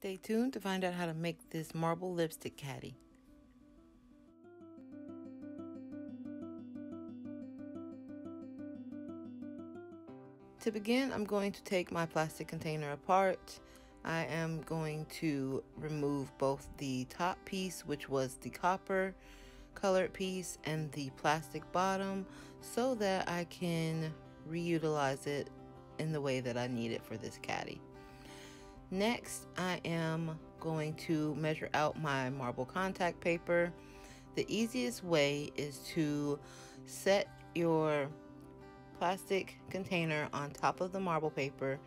Stay tuned to find out how to make this marble lipstick caddy. To begin, I'm going to take my plastic container apart. I am going to remove both the top piece, which was the copper colored piece, and the plastic bottom so that I can reutilize it in the way that I need it for this caddy. Next, I am going to measure out my marble contact paper. The easiest way is to set your plastic container on top of the marble paper,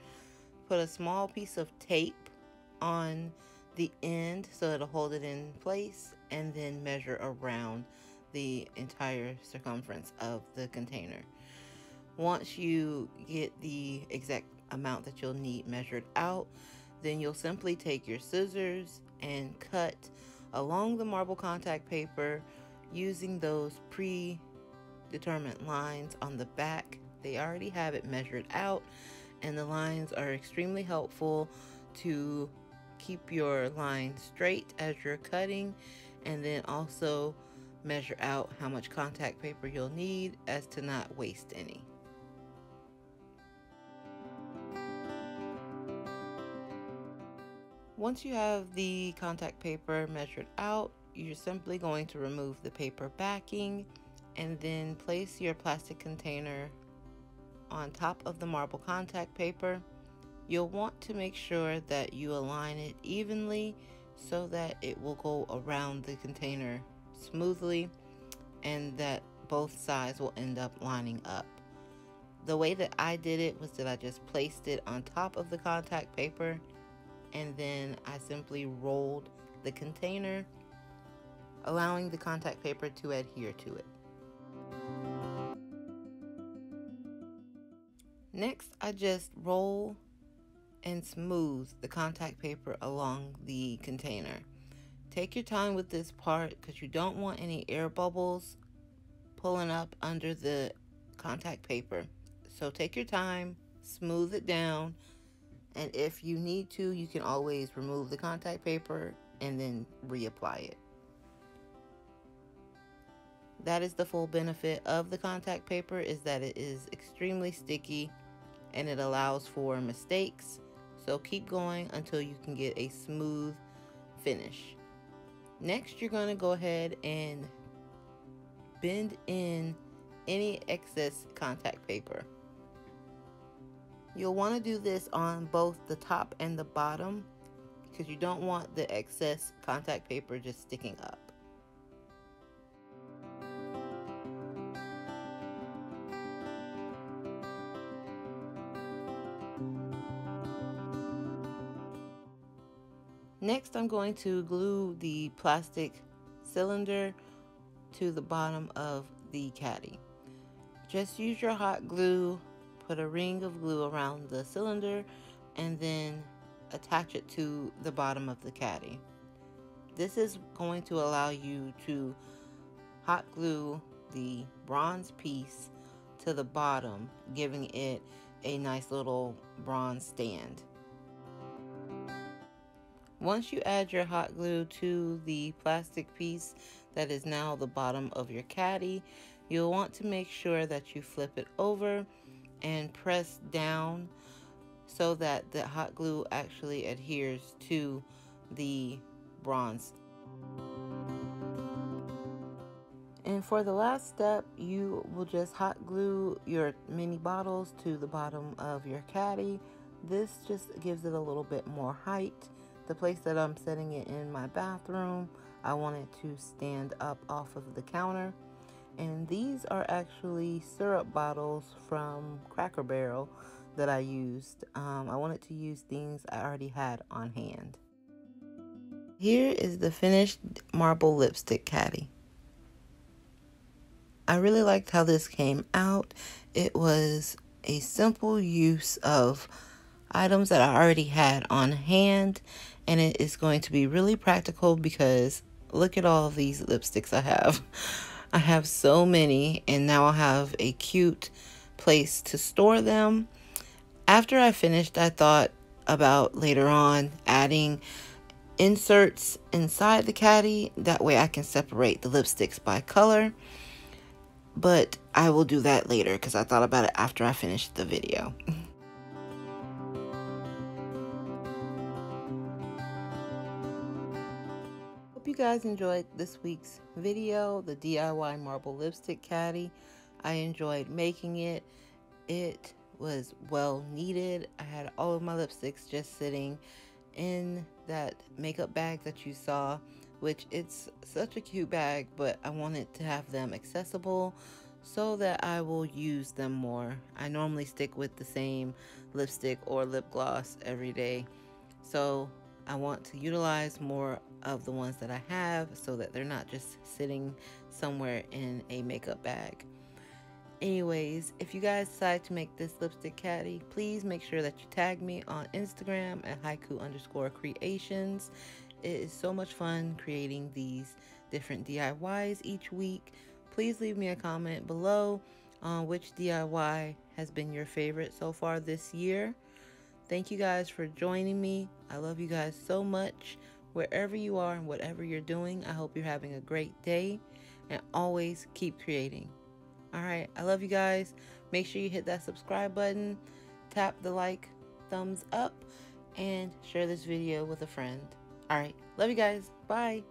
put a small piece of tape on the end so it'll hold it in place, and then measure around the entire circumference of the container. Once you get the exact amount that you'll need measured out, then you'll simply take your scissors and cut along the marble contact paper using those predetermined lines on the back. They already have it measured out and the lines are extremely helpful to keep your line straight as you're cutting and then also measure out how much contact paper you'll need as to not waste any. Once you have the contact paper measured out, you're simply going to remove the paper backing and then place your plastic container on top of the marble contact paper. You'll want to make sure that you align it evenly so that it will go around the container smoothly and that both sides will end up lining up. The way that I did it was that I just placed it on top of the contact paper and then I simply rolled the container, allowing the contact paper to adhere to it. Next, I just roll and smooth the contact paper along the container. Take your time with this part because you don't want any air bubbles pulling up under the contact paper. So take your time, smooth it down, and if you need to, you can always remove the contact paper and then reapply it. That is the full benefit of the contact paper is that it is extremely sticky and it allows for mistakes. So keep going until you can get a smooth finish. Next, you're going to go ahead and bend in any excess contact paper. You'll want to do this on both the top and the bottom because you don't want the excess contact paper just sticking up. Next, I'm going to glue the plastic cylinder to the bottom of the caddy. Just use your hot glue Put a ring of glue around the cylinder and then attach it to the bottom of the caddy. This is going to allow you to hot glue the bronze piece to the bottom, giving it a nice little bronze stand. Once you add your hot glue to the plastic piece that is now the bottom of your caddy, you'll want to make sure that you flip it over and press down so that the hot glue actually adheres to the bronze. And for the last step, you will just hot glue your mini bottles to the bottom of your caddy. This just gives it a little bit more height. The place that I'm setting it in my bathroom, I want it to stand up off of the counter and these are actually syrup bottles from Cracker Barrel that I used. Um, I wanted to use things I already had on hand. Here is the finished marble lipstick caddy. I really liked how this came out. It was a simple use of items that I already had on hand and it is going to be really practical because look at all these lipsticks I have. I have so many and now I have a cute place to store them. After I finished, I thought about later on adding inserts inside the caddy. That way I can separate the lipsticks by color. But I will do that later because I thought about it after I finished the video. you guys enjoyed this week's video, the DIY marble lipstick caddy. I enjoyed making it. It was well needed. I had all of my lipsticks just sitting in that makeup bag that you saw, which it's such a cute bag, but I wanted to have them accessible so that I will use them more. I normally stick with the same lipstick or lip gloss every day. So I want to utilize more of the ones that I have so that they're not just sitting somewhere in a makeup bag. Anyways, if you guys decide to make this lipstick caddy, please make sure that you tag me on Instagram at haiku underscore creations. It is so much fun creating these different DIYs each week. Please leave me a comment below on which DIY has been your favorite so far this year. Thank you guys for joining me. I love you guys so much. Wherever you are and whatever you're doing, I hope you're having a great day and always keep creating. All right, I love you guys. Make sure you hit that subscribe button, tap the like, thumbs up, and share this video with a friend. All right, love you guys. Bye.